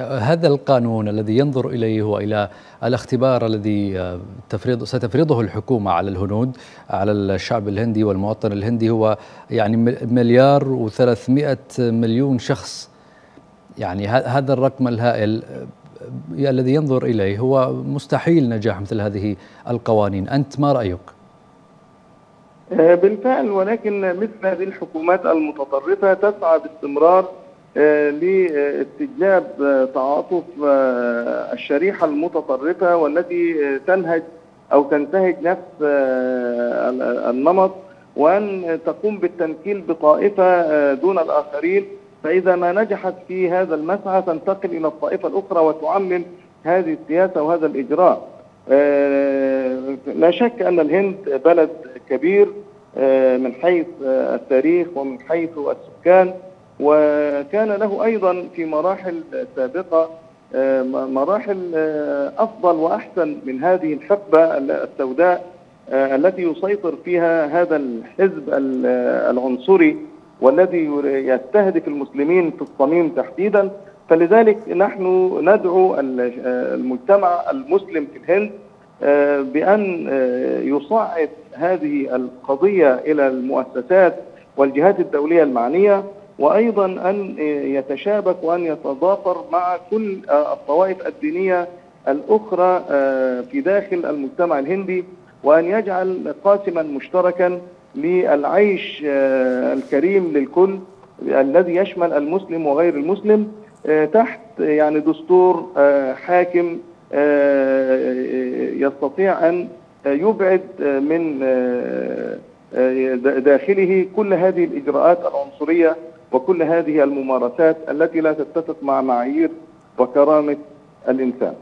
هذا القانون الذي ينظر إليه والى الاختبار الذي تفرض ستفرضه الحكومة على الهنود على الشعب الهندي والمواطن الهندي. هو يعني مليار و300 مليون شخص. يعني هذا الرقم الهائل الذي ينظر إليه هو مستحيل نجاح مثل هذه القوانين، أنت ما رأيك؟ بالفعل ولكن مثل هذه الحكومات المتطرفة تسعى باستمرار لاستجلاب تعاطف الشريحة المتطرفة والتي تنهج أو تنتهج نفس النمط وأن تقوم بالتنكيل بطائفة دون الآخرين. فإذا ما نجحت في هذا المسعى تنتقل إلى الطائفة الأخرى وتعمم هذه السياسة وهذا الإجراء. لا شك أن الهند بلد كبير من حيث التاريخ ومن حيث السكان. وكان له أيضا في مراحل سابقة مراحل أفضل وأحسن من هذه الحقبة السوداء التي يسيطر فيها هذا الحزب العنصري والذي يستهدف المسلمين في الصميم تحديدا. فلذلك نحن ندعو المجتمع المسلم في الهند بأن يصعد هذه القضية إلى المؤسسات والجهات الدولية المعنية وأيضا أن يتشابك وأن يتضافر مع كل الطوائف الدينية الأخرى في داخل المجتمع الهندي وأن يجعل قاسما مشتركا للعيش الكريم للكل الذي يشمل المسلم وغير المسلم تحت يعني دستور حاكم يستطيع أن يبعد من داخله كل هذه الإجراءات العنصرية وكل هذه الممارسات التي لا تتفق مع معايير وكرامة الإنسان.